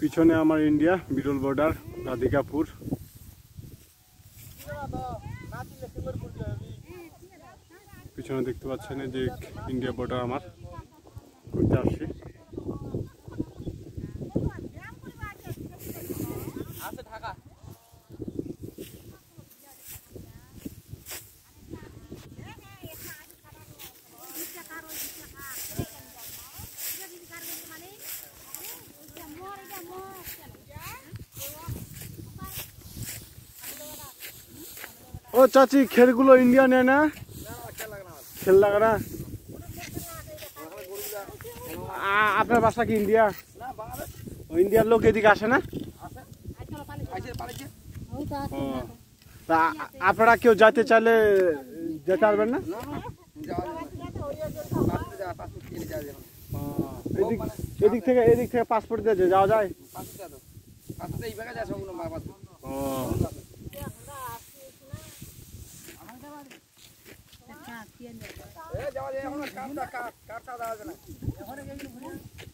পিছনে আমার ইন্ডিয়া বিরল বর্ডার রাধিকাপুর। পিছনে দেখতে পাচ্ছেন যে ইন্ডিয়া বর্ডার আমার। ঘুরতে আসছি। ও চাচি, খেলগুলো ইন্ডিয়া নেয় না। খেল লাগা না। আপনার বাসা কি ইন্ডিয়া ইন্ডিয়ার লোক এদিকে আসে না? তা আপনারা কেউ যেতে চাইলে যেতে পারবেন না? এদিক থেকে এদিক থেকে পাসপোর্ট দিয়ে যাওয়া যায়। এ যাওয়া যায় এখন কাটটা কাট কাটটা দাও না এখন এই